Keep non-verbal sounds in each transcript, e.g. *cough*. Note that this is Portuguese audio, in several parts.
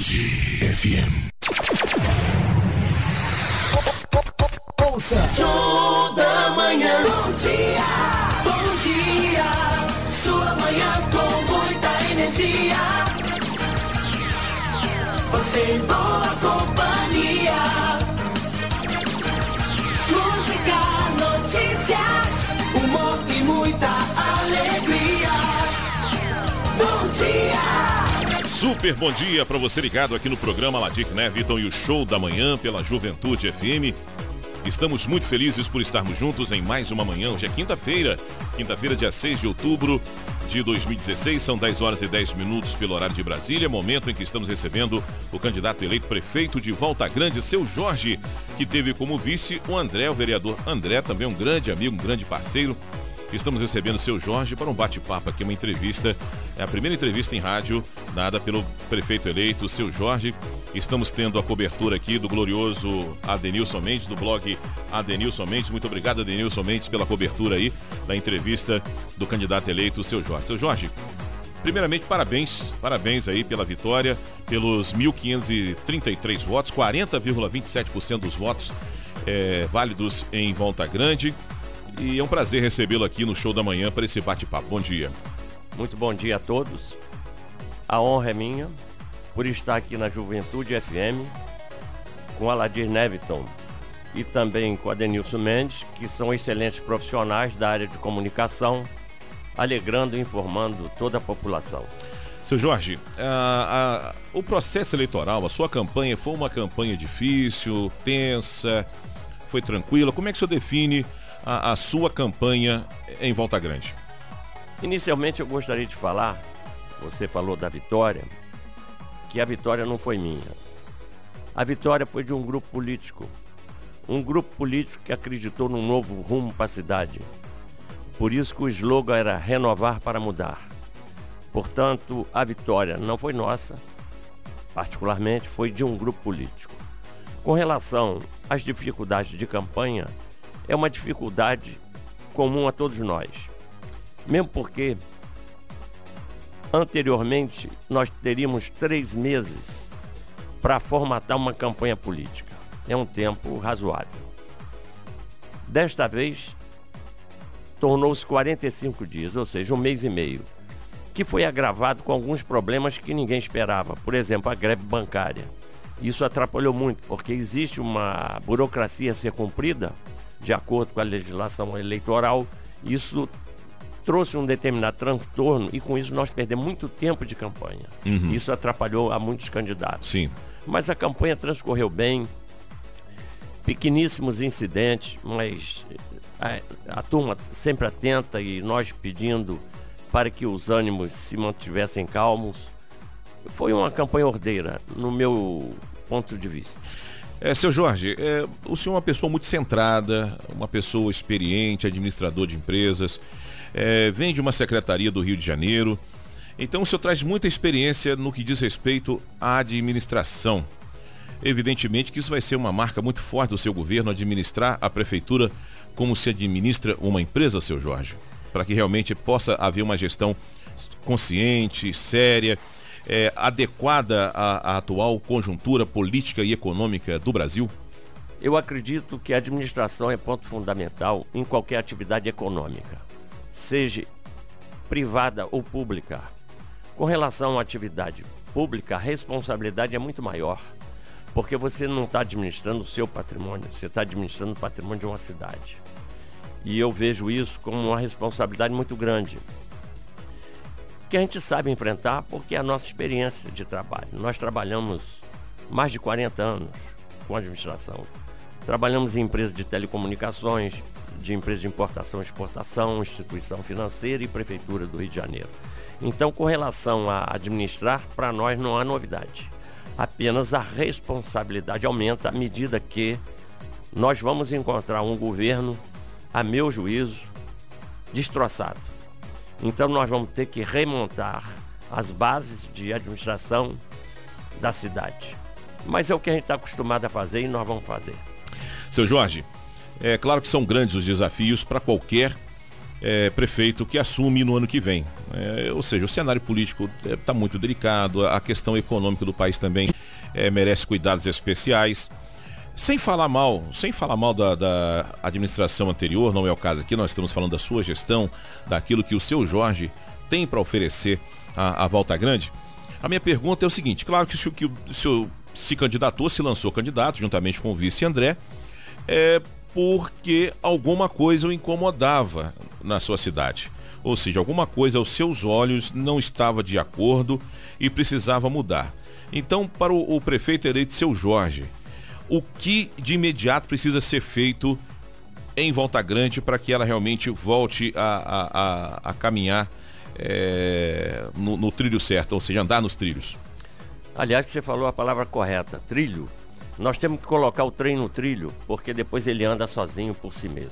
Juventude FM. Ouça. Show da manhã. Bom dia. Bom dia. Sua manhã com muita energia. Você em boa companhia. Super bom dia para você ligado aqui no programa Ladir Neviton e o show da manhã pela Juventude FM. Estamos muito felizes por estarmos juntos em mais uma manhã. Hoje é quinta-feira, quinta-feira, dia 6 de outubro de 2016. São 10 horas e 10 minutos pelo horário de Brasília, momento em que estamos recebendo o candidato eleito prefeito de Volta Grande, seu Jorge, que teve como vice o André, o vereador André, também um grande amigo, um grande parceiro. Estamos recebendo o seu Jorge para um bate-papo aqui, uma entrevista. É a primeira entrevista em rádio dada pelo prefeito eleito, o seu Jorge. Estamos tendo a cobertura aqui do glorioso Adenilson Mendes, do blog Adenilson Mendes. Muito obrigado, Adenilson Mendes, pela cobertura aí da entrevista do candidato eleito, o seu Jorge. Seu Jorge, Primeiramente, parabéns, parabéns aí pela vitória, pelos 1.533 votos, 40,27% dos votos é, válidos em Volta Grande. E é um prazer recebê-lo aqui no Show da Manhã para esse bate-papo. Bom dia. Muito bom dia a todos. A honra é minha por estar aqui na Juventude FM com Aladir Neviton e também com a Denilson Mendes, que são excelentes profissionais da área de comunicação, alegrando e informando toda a população. Seu Jorge, a, a, o processo eleitoral, a sua campanha foi uma campanha difícil, tensa, foi tranquila. Como é que o senhor define a, a sua campanha em Volta Grande? Inicialmente eu gostaria de falar, você falou da vitória, que a vitória não foi minha. A vitória foi de um grupo político. Um grupo político que acreditou num novo rumo para a cidade. Por isso que o slogan era renovar para mudar. Portanto, a vitória não foi nossa, particularmente foi de um grupo político. Com relação às dificuldades de campanha, é uma dificuldade comum a todos nós. Mesmo porque anteriormente nós teríamos três meses para formatar uma campanha política. É um tempo razoável. Desta vez, tornou-se 45 dias, ou seja, um mês e meio, que foi agravado com alguns problemas que ninguém esperava. Por exemplo, a greve bancária. Isso atrapalhou muito, porque existe uma burocracia a ser cumprida de acordo com a legislação eleitoral. Isso trouxe um determinado transtorno e com isso nós perdemos muito tempo de campanha. Uhum. Isso atrapalhou a muitos candidatos. Sim. Mas a campanha transcorreu bem, pequeníssimos incidentes, mas a, a turma sempre atenta e nós pedindo para que os ânimos se mantivessem calmos. Foi uma campanha ordeira, no meu ponto de vista. É, seu Jorge, é, o senhor é uma pessoa muito centrada, uma pessoa experiente, administrador de empresas, é, vem de uma secretaria do Rio de Janeiro. Então o senhor traz muita experiência no que diz respeito à administração. Evidentemente que isso vai ser uma marca muito forte do seu governo, administrar a prefeitura como se administra uma empresa, seu Jorge, para que realmente possa haver uma gestão consciente, séria é, adequada à, à atual conjuntura política e econômica do Brasil? Eu acredito que a administração é ponto fundamental em qualquer atividade econômica, seja privada ou pública. Com relação à atividade pública, a responsabilidade é muito maior, porque você não está administrando o seu patrimônio, você está administrando o patrimônio de uma cidade. E eu vejo isso como uma responsabilidade muito grande, que a gente sabe enfrentar porque é a nossa experiência de trabalho. Nós trabalhamos mais de 40 anos com administração. Trabalhamos em empresas de telecomunicações, de empresas de importação e exportação, instituição financeira e prefeitura do Rio de Janeiro. Então, com relação a administrar, para nós não há novidade. Apenas a responsabilidade aumenta à medida que nós vamos encontrar um governo, a meu juízo, destroçado então nós vamos ter que remontar as bases de administração da cidade. Mas é o que a gente está acostumado a fazer e nós vamos fazer. Seu Jorge, é claro que são grandes os desafios para qualquer é, prefeito que assume no ano que vem. É, ou seja, o cenário político está muito delicado, a questão econômica do país também merece cuidados especiais. Sem falar mal, sem falar mal da, da, administração anterior, não é o caso aqui, nós estamos falando da sua gestão, daquilo que o seu Jorge tem para oferecer à, à, Volta Grande. A minha pergunta é o seguinte, claro que, o, que o senhor se candidatou, se lançou candidato, juntamente com o vice André, é porque alguma coisa o incomodava na sua cidade. Ou seja, alguma coisa aos seus olhos não estava de acordo e precisava mudar. Então, para o, o prefeito eleito seu Jorge, o que de imediato precisa ser feito em Volta Grande para que ela realmente volte a, a, a, a caminhar é, no, no, trilho certo, ou seja, andar nos trilhos? Aliás, você falou a palavra correta, trilho. Nós temos que colocar o trem no trilho, porque depois ele anda sozinho por si mesmo.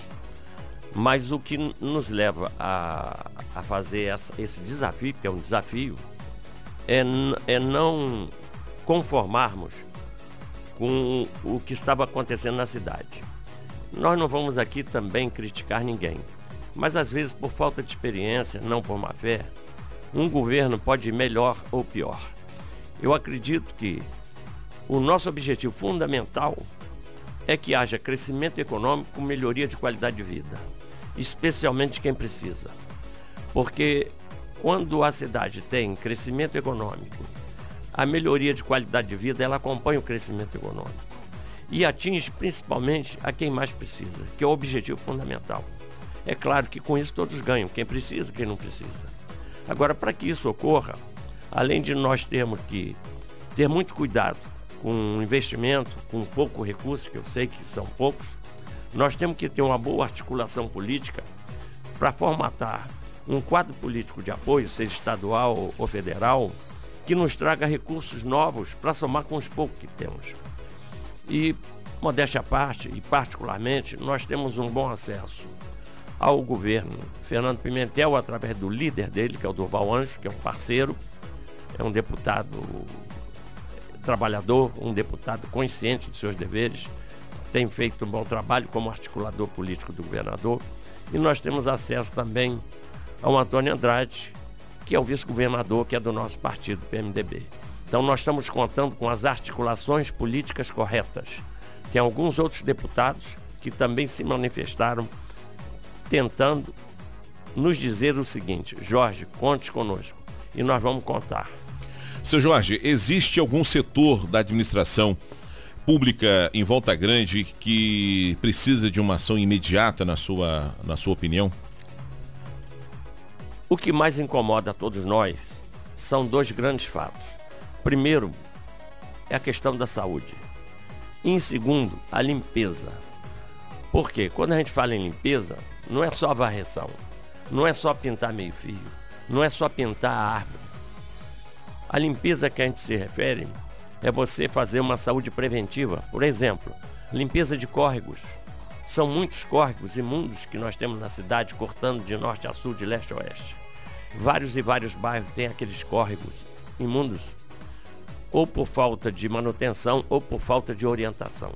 Mas o que nos leva a, a fazer essa, esse desafio, que é um desafio, é, é não conformarmos com o que estava acontecendo na cidade. Nós não vamos aqui também criticar ninguém, mas às vezes por falta de experiência, não por má fé, um governo pode ir melhor ou pior. Eu acredito que o nosso objetivo fundamental é que haja crescimento econômico melhoria de qualidade de vida, especialmente de quem precisa. Porque quando a cidade tem crescimento econômico a melhoria de qualidade de vida ela acompanha o crescimento econômico e atinge principalmente a quem mais precisa, que é o objetivo fundamental. É claro que com isso todos ganham, quem precisa, quem não precisa. Agora, para que isso ocorra, além de nós termos que ter muito cuidado com o investimento, com pouco recurso, que eu sei que são poucos, nós temos que ter uma boa articulação política para formatar um quadro político de apoio, seja estadual ou federal, que nos traga recursos novos para somar com os poucos que temos. E, modéstia à parte, e particularmente, nós temos um bom acesso ao governo. Fernando Pimentel, através do líder dele, que é o Durval Anjo, que é um parceiro, é um deputado trabalhador, um deputado consciente de seus deveres, tem feito um bom trabalho como articulador político do governador. E nós temos acesso também ao Antônio Andrade, que é o vice-governador, que é do nosso partido, PMDB. Então nós estamos contando com as articulações políticas corretas. Tem alguns outros deputados que também se manifestaram tentando nos dizer o seguinte: Jorge, conte conosco e nós vamos contar. Seu Jorge, existe algum setor da administração pública em Volta Grande que precisa de uma ação imediata, na sua, na sua opinião? O que mais incomoda a todos nós são dois grandes fatos. Primeiro, é a questão da saúde. E em segundo, a limpeza. Porque quando a gente fala em limpeza, não é só varreção, não é só pintar meio fio, não é só pintar a árvore. A limpeza que a gente se refere é você fazer uma saúde preventiva. Por exemplo, limpeza de córregos, são muitos córregos imundos que nós temos na cidade, cortando de norte a sul, de leste a oeste. Vários e vários bairros têm aqueles córregos imundos, ou por falta de manutenção ou por falta de orientação.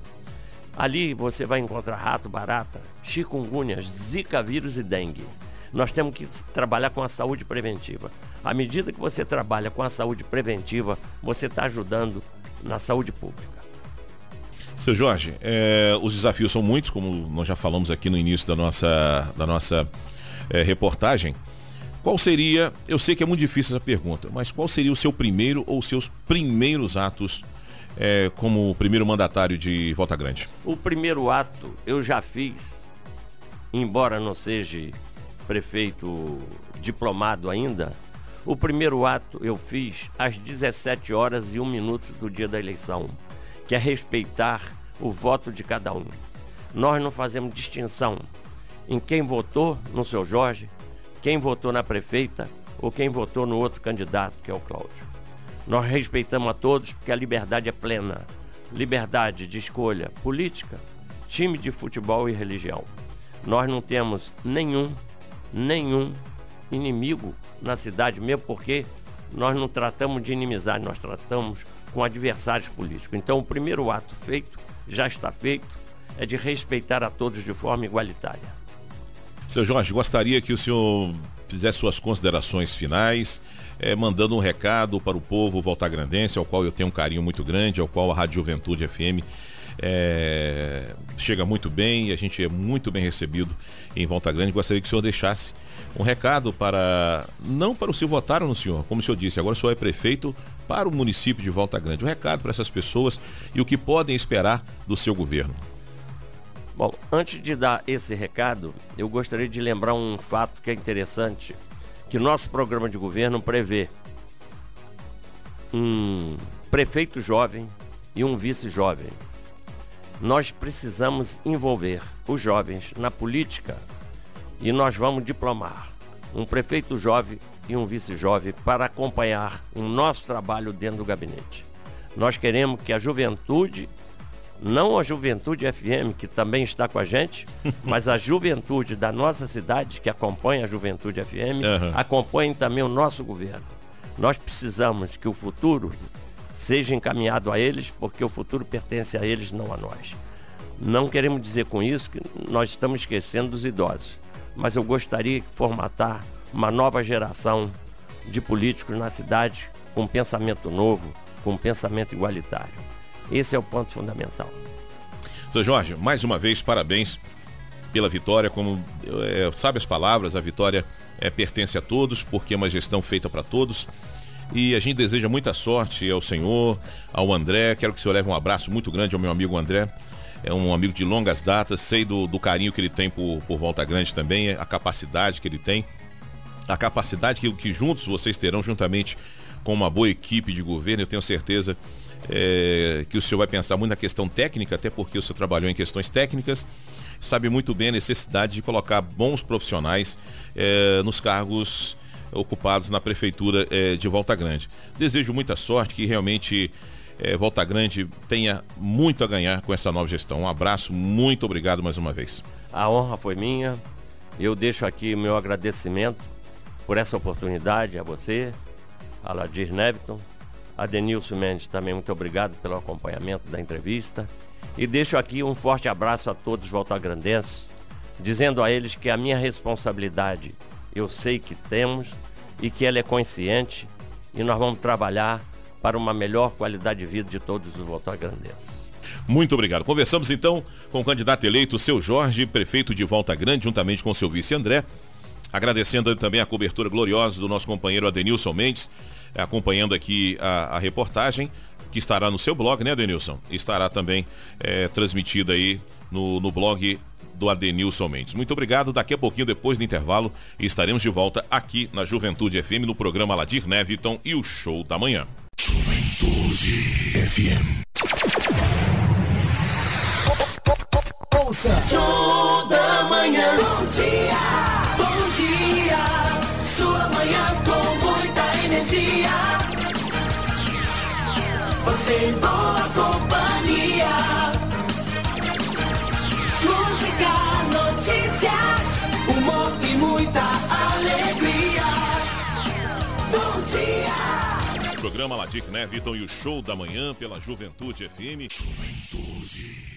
Ali você vai encontrar rato, barata, chikungunya, zika vírus e dengue. Nós temos que trabalhar com a saúde preventiva. À medida que você trabalha com a saúde preventiva, você está ajudando na saúde pública. Seu Jorge, é, os desafios são muitos, como nós já falamos aqui no início da nossa, da nossa é, reportagem. Qual seria, eu sei que é muito difícil essa pergunta, mas qual seria o seu primeiro ou seus primeiros atos é, como primeiro mandatário de Volta Grande? O primeiro ato eu já fiz, embora não seja prefeito diplomado ainda, o primeiro ato eu fiz às 17 horas e 1 minuto do dia da eleição que é respeitar o voto de cada um. Nós não fazemos distinção em quem votou no seu Jorge, quem votou na prefeita ou quem votou no outro candidato, que é o Cláudio. Nós respeitamos a todos porque a liberdade é plena. Liberdade de escolha política, time de futebol e religião. Nós não temos nenhum, nenhum inimigo na cidade, mesmo porque nós não tratamos de inimizade, nós tratamos com adversários políticos. Então, o primeiro ato feito, já está feito, é de respeitar a todos de forma igualitária. Seu Jorge, gostaria que o senhor fizesse suas considerações finais, eh, mandando um recado para o povo voltagrandense, ao qual eu tenho um carinho muito grande, ao qual a Rádio Juventude FM é, chega muito bem e a gente é muito bem recebido em Volta Grande. Gostaria que o senhor deixasse um recado para, não para o se votaram no senhor, como o senhor disse, agora o senhor é prefeito para o município de Volta Grande. Um recado para essas pessoas e o que podem esperar do seu governo. Bom, antes de dar esse recado, eu gostaria de lembrar um fato que é interessante, que nosso programa de governo prevê um prefeito jovem e um vice jovem. Nós precisamos envolver os jovens na política e nós vamos diplomar um prefeito jovem e um vice jovem para acompanhar o nosso trabalho dentro do gabinete. Nós queremos que a juventude, não a juventude FM, que também está com a gente, *laughs* mas a juventude da nossa cidade, que acompanha a juventude FM, Aham. acompanhe também o nosso governo. Nós precisamos que o futuro seja encaminhado a eles, porque o futuro pertence a eles, não a nós. Não queremos dizer com isso que nós estamos esquecendo dos idosos, mas eu gostaria de formatar uma nova geração de políticos na cidade com um pensamento novo, com um pensamento igualitário. Esse é o ponto fundamental. Seu Jorge, mais uma vez, parabéns pela vitória. Como é, sabe as palavras, a vitória é, pertence a todos, porque é uma gestão feita para todos. E a gente deseja muita sorte ao senhor, ao André. Quero que o senhor leve um abraço muito grande ao meu amigo André. É um amigo de longas datas, sei do, do carinho que ele tem por, por Volta Grande também, a capacidade que ele tem, a capacidade que, que juntos vocês terão, juntamente com uma boa equipe de governo, eu tenho certeza é, que o senhor vai pensar muito na questão técnica, até porque o senhor trabalhou em questões técnicas, sabe muito bem a necessidade de colocar bons profissionais é, nos cargos ocupados na prefeitura é, de Volta Grande. Desejo muita sorte, que realmente é, Volta Grande tenha muito a ganhar com essa nova gestão. Um abraço, muito obrigado mais uma vez. A honra foi minha. Eu deixo aqui meu agradecimento por essa oportunidade a você, a Ladir Neviton, a Denilson Mendes também muito obrigado pelo acompanhamento da entrevista. E deixo aqui um forte abraço a todos os voltagrandenses, dizendo a eles que a minha responsabilidade eu sei que temos e que ela é consciente e nós vamos trabalhar para uma melhor qualidade de vida de todos os voltagrandenses. Muito obrigado. Conversamos então com o candidato eleito, seu Jorge, prefeito de Volta Grande, juntamente com seu vice André. Agradecendo também a cobertura gloriosa do nosso companheiro Adenilson Mendes, acompanhando aqui a, a reportagem, que estará no seu blog, né, Adenilson? Estará também é, transmitida aí no, no blog do Adenilson Mendes. Muito obrigado. Daqui a pouquinho, depois do intervalo, estaremos de volta aqui na Juventude FM, no programa Ladir Neviton e o Show da Manhã. Juventude FM. Ouça Show da Manhã. Bom dia, bom dia. Sua manhã com muita energia. Você boa companhia. programa Ladic, né, Vitor? Então, e o show da manhã pela Juventude FM. Juventude.